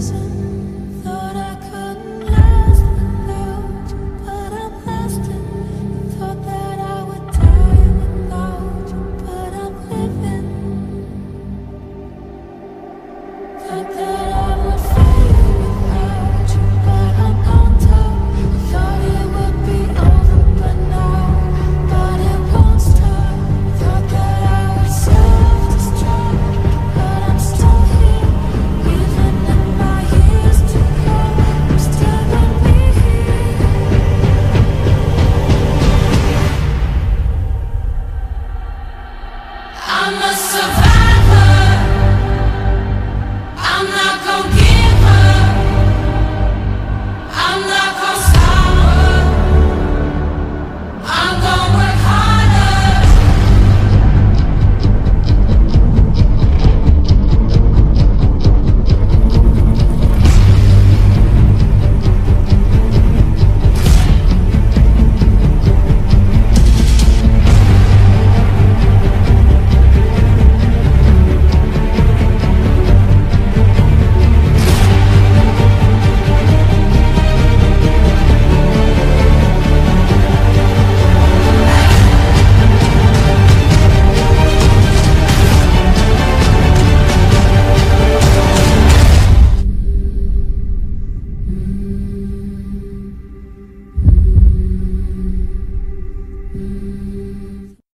prison. survive.